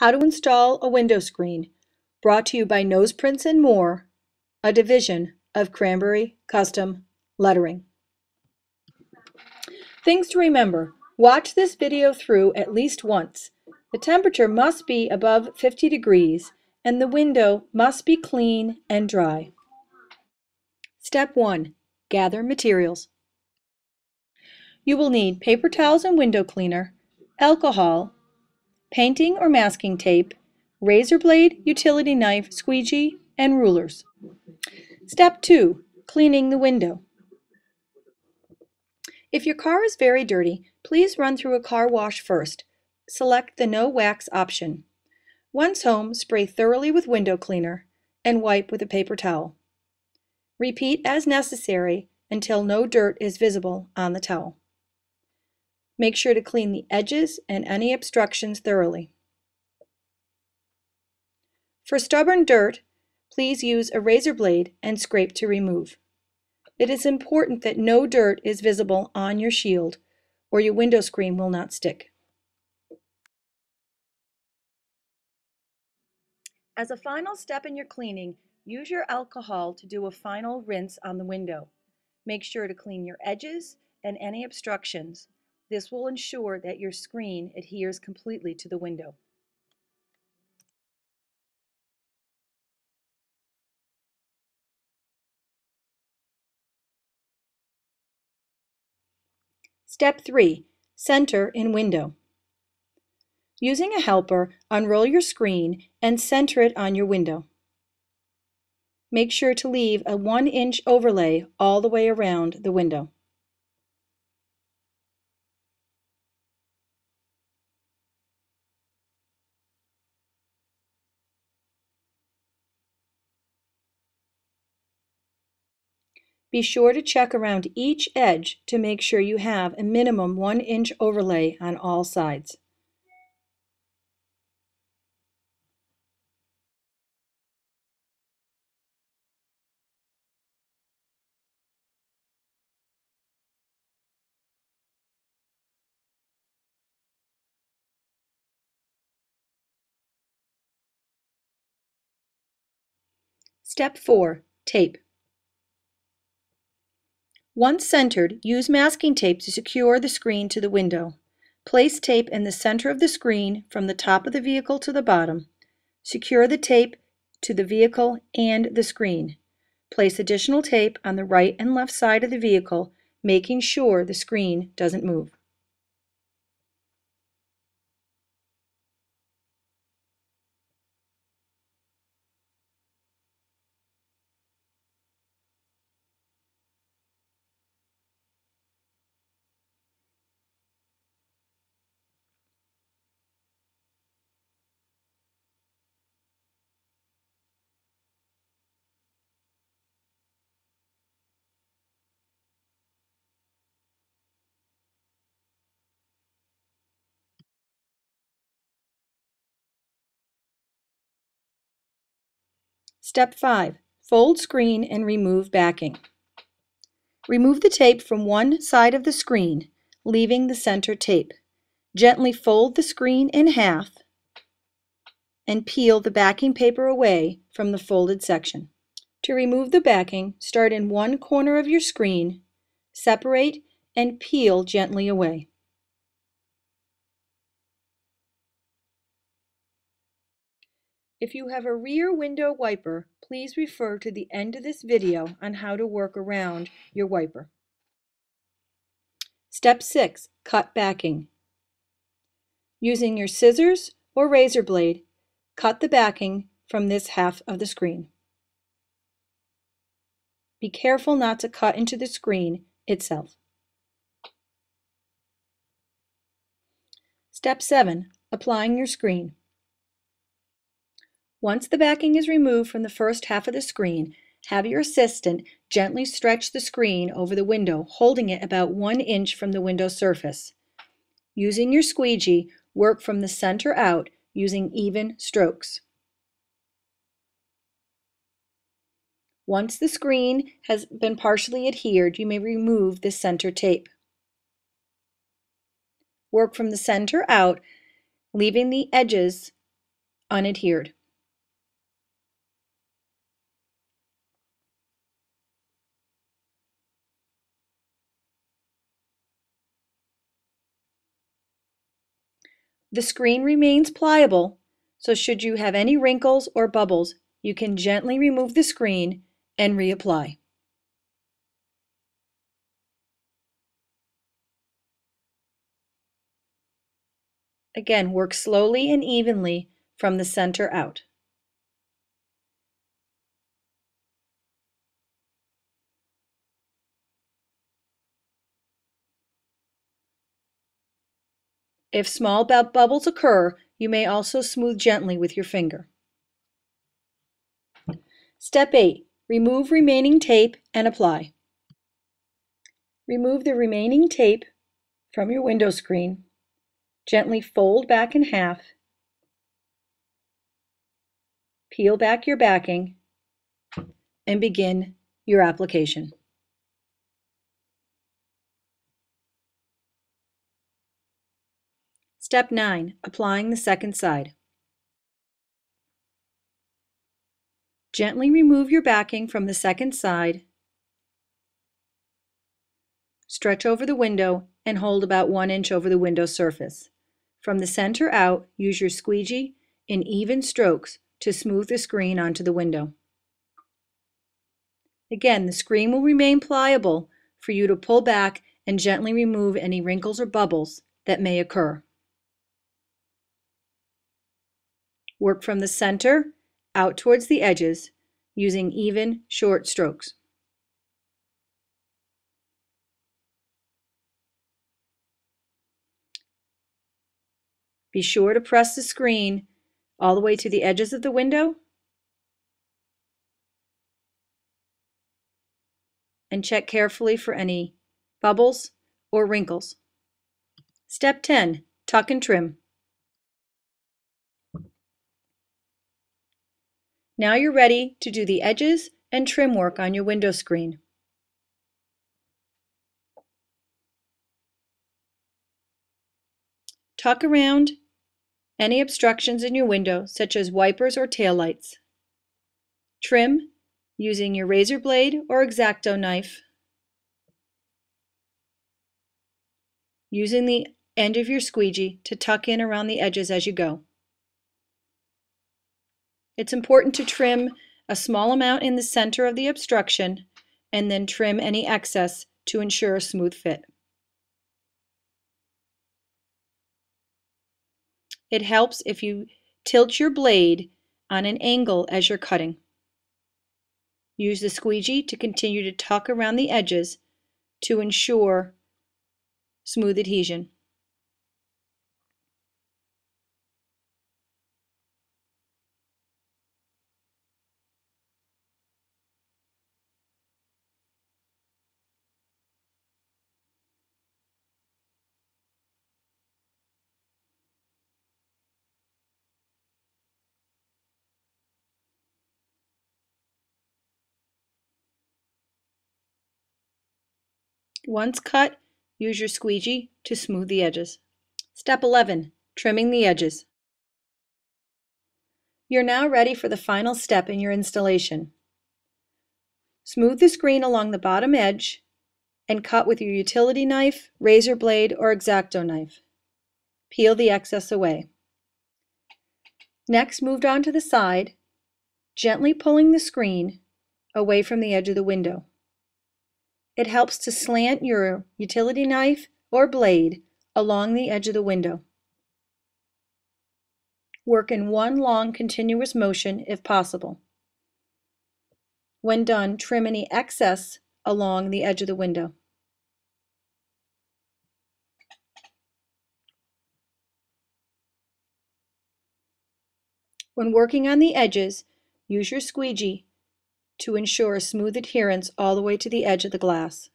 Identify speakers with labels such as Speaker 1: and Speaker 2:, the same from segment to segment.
Speaker 1: How to install a window screen, brought to you by Noseprints and More, a division of Cranbury Custom Lettering. Things to remember. Watch this video through at least once. The temperature must be above 50 degrees and the window must be clean and dry. Step 1. Gather materials. You will need paper towels and window cleaner, alcohol, painting or masking tape, razor blade, utility knife, squeegee, and rulers. Step 2. Cleaning the window. If your car is very dirty, please run through a car wash first. Select the no wax option. Once home, spray thoroughly with window cleaner and wipe with a paper towel. Repeat as necessary until no dirt is visible on the towel. Make sure to clean the edges and any obstructions thoroughly. For stubborn dirt, please use a razor blade and scrape to remove. It is important that no dirt is visible on your shield or your window screen will not stick. As a final step in your cleaning, use your alcohol to do a final rinse on the window. Make sure to clean your edges and any obstructions. This will ensure that your screen adheres completely to the window. Step 3. Center in window. Using a helper, unroll your screen and center it on your window. Make sure to leave a 1 inch overlay all the way around the window. Be sure to check around each edge to make sure you have a minimum 1 inch overlay on all sides. Step 4. Tape. Once centered, use masking tape to secure the screen to the window. Place tape in the center of the screen from the top of the vehicle to the bottom. Secure the tape to the vehicle and the screen. Place additional tape on the right and left side of the vehicle, making sure the screen doesn't move. Step 5. Fold screen and remove backing. Remove the tape from one side of the screen, leaving the center tape. Gently fold the screen in half and peel the backing paper away from the folded section. To remove the backing, start in one corner of your screen, separate, and peel gently away. If you have a rear window wiper, please refer to the end of this video on how to work around your wiper. Step 6. Cut backing. Using your scissors or razor blade, cut the backing from this half of the screen. Be careful not to cut into the screen itself. Step 7. Applying your screen. Once the backing is removed from the first half of the screen, have your assistant gently stretch the screen over the window, holding it about one inch from the window surface. Using your squeegee, work from the center out using even strokes. Once the screen has been partially adhered, you may remove the center tape. Work from the center out, leaving the edges unadhered. The screen remains pliable, so should you have any wrinkles or bubbles, you can gently remove the screen and reapply. Again, work slowly and evenly from the center out. If small bu bubbles occur, you may also smooth gently with your finger. Step 8. Remove remaining tape and apply. Remove the remaining tape from your window screen. Gently fold back in half. Peel back your backing and begin your application. Step 9. Applying the second side. Gently remove your backing from the second side. Stretch over the window and hold about one inch over the window surface. From the center out, use your squeegee in even strokes to smooth the screen onto the window. Again, the screen will remain pliable for you to pull back and gently remove any wrinkles or bubbles that may occur. Work from the center out towards the edges using even short strokes. Be sure to press the screen all the way to the edges of the window and check carefully for any bubbles or wrinkles. Step 10. Tuck and trim. Now you're ready to do the edges and trim work on your window screen. Tuck around any obstructions in your window, such as wipers or taillights. Trim using your razor blade or X-Acto knife. Using the end of your squeegee to tuck in around the edges as you go. It's important to trim a small amount in the center of the obstruction and then trim any excess to ensure a smooth fit. It helps if you tilt your blade on an angle as you're cutting. Use the squeegee to continue to tuck around the edges to ensure smooth adhesion. Once cut, use your squeegee to smooth the edges. Step 11. Trimming the edges. You're now ready for the final step in your installation. Smooth the screen along the bottom edge and cut with your utility knife, razor blade, or X-Acto knife. Peel the excess away. Next, move on to the side, gently pulling the screen away from the edge of the window. It helps to slant your utility knife or blade along the edge of the window. Work in one long continuous motion if possible. When done, trim any excess along the edge of the window. When working on the edges, use your squeegee to ensure smooth adherence all the way to the edge of the glass.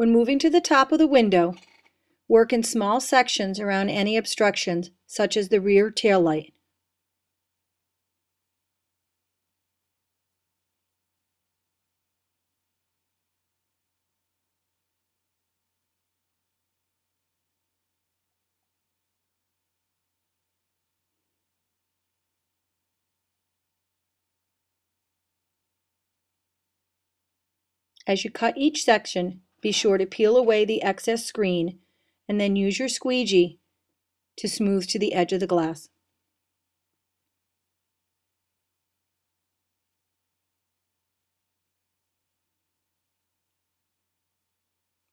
Speaker 1: When moving to the top of the window, work in small sections around any obstructions, such as the rear taillight. As you cut each section, be sure to peel away the excess screen and then use your squeegee to smooth to the edge of the glass.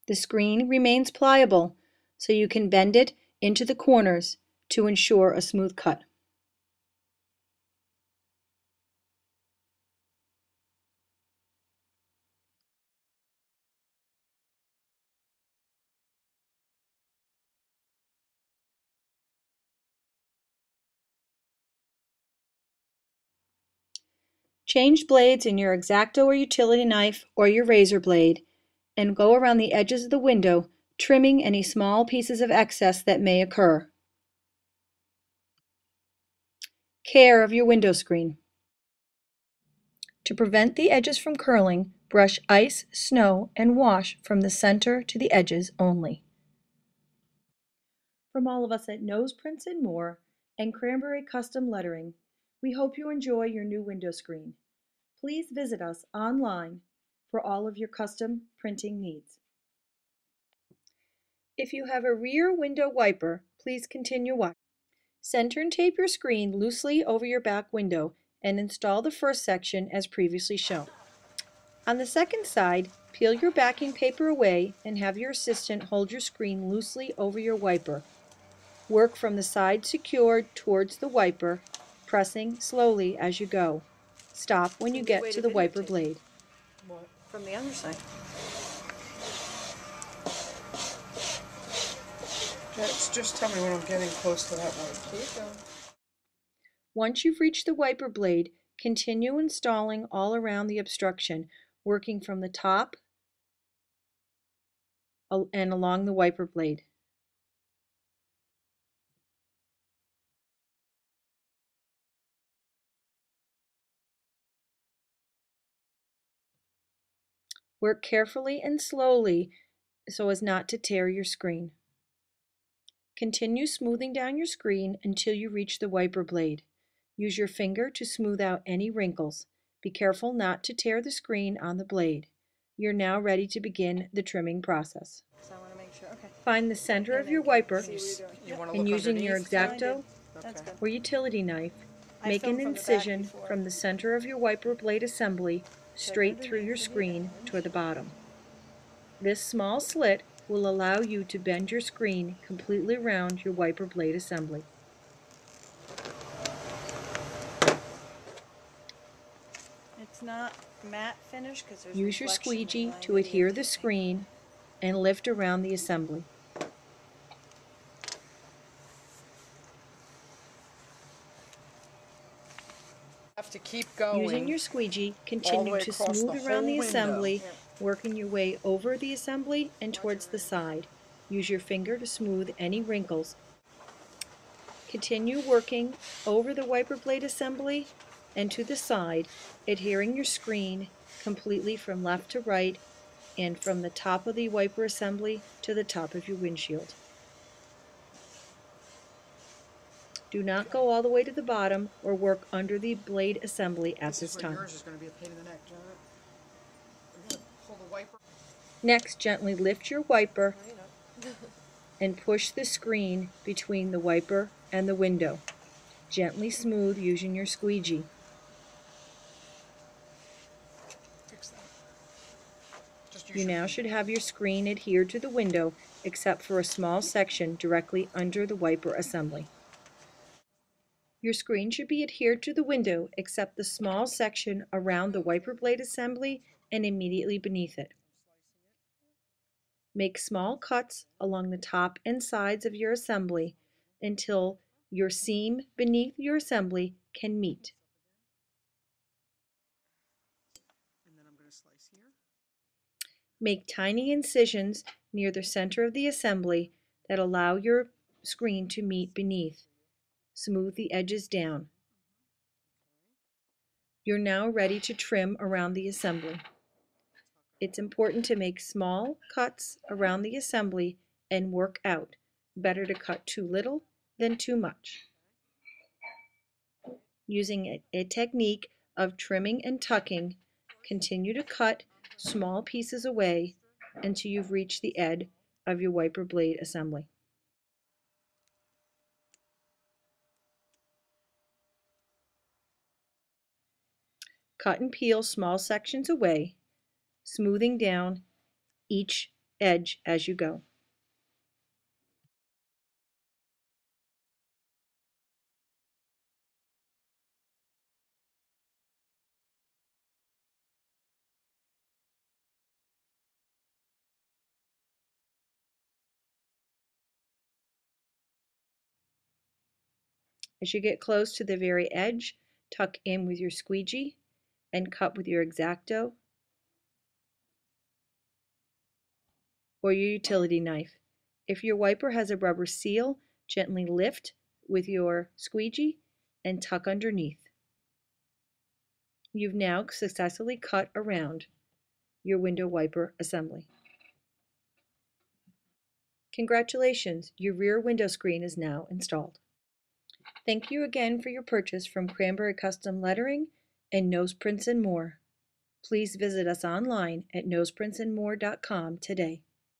Speaker 1: The screen remains pliable, so you can bend it into the corners to ensure a smooth cut. Change blades in your X-Acto or utility knife or your razor blade and go around the edges of the window, trimming any small pieces of excess that may occur. Care of your window screen. To prevent the edges from curling, brush ice, snow, and wash from the center to the edges only. From all of us at Nose Prints and More and Cranbury Custom Lettering, we hope you enjoy your new window screen. Please visit us online for all of your custom printing needs. If you have a rear window wiper, please continue watching. Center and tape your screen loosely over your back window and install the first section as previously shown. On the second side, peel your backing paper away and have your assistant hold your screen loosely over your wiper. Work from the side secured towards the wiper pressing slowly as you go. Stop when you get to the wiper blade.
Speaker 2: From the other side.
Speaker 3: Just, just tell me when I'm getting close to that one. Keep going.
Speaker 1: Once you've reached the wiper blade, continue installing all around the obstruction, working from the top and along the wiper blade. Work carefully and slowly so as not to tear your screen. Continue smoothing down your screen until you reach the wiper blade. Use your finger to smooth out any wrinkles. Be careful not to tear the screen on the blade. You're now ready to begin the trimming process.
Speaker 2: So I make sure. Okay.
Speaker 1: Find the center of your wiper
Speaker 3: You want
Speaker 1: and
Speaker 3: look
Speaker 1: using your
Speaker 3: underneath?
Speaker 1: X-Acto
Speaker 3: Okay.
Speaker 1: or utility knife, make an
Speaker 2: filmed from the
Speaker 1: incision from the center of your wiper blade assembly straight through your screen toward the bottom. This small slit will allow you to bend your screen completely around your wiper blade assembly.
Speaker 2: It's not matte finish because there's
Speaker 1: Use your squeegee to adhere the screen and lift around the assembly.
Speaker 3: Have to keep going.
Speaker 1: Using your squeegee, continue to smooth
Speaker 3: the
Speaker 1: around the
Speaker 3: window.
Speaker 1: assembly, working your way over the assembly and towards the side. Use your finger to smooth any wrinkles. Continue working over the wiper blade assembly and to the side, adhering your screen completely from left to right and from the top of the wiper assembly to the top of your windshield. Do not go all the way to the bottom or work under the blade assembly at
Speaker 3: This
Speaker 1: this
Speaker 3: is
Speaker 1: time.
Speaker 3: yours is going to be a pain in the neck, Janet. I'm going to pull the wiper.
Speaker 1: Next, gently lift your wiper and push the screen between the wiper and the window. Gently smooth using your squeegee.
Speaker 3: Fix that. Just use
Speaker 1: You now should have your screen adhered to the window except for a small section directly under the wiper assembly. Your screen should be adhered to the window except the small section around the wiper blade assembly and immediately beneath it. Make small cuts along the top and sides of your assembly until your seam beneath your assembly can meet.
Speaker 3: And then I'm going to slice here.
Speaker 1: Make tiny incisions near the center of the assembly that allow your screen to meet beneath. Smooth the edges down. You're now ready to trim around the assembly. It's important to make small cuts around the assembly and work out. Better to cut too little than too much. Using a, a technique of trimming and tucking, continue to cut small pieces away until you've reached the edge of your wiper blade assembly. Cut and peel small sections away, smoothing down each edge as you go. As you get close to the very edge, tuck in with your squeegee and cut with your X-Acto or your utility knife. If your wiper has a rubber seal, gently lift with your squeegee and tuck underneath. You've now successfully cut around your window wiper assembly. Congratulations, your rear window screen is now installed. Thank you again for your purchase from Cranbury Custom Lettering and Noseprints and More. Please visit us online at noseprintsandmore.com today.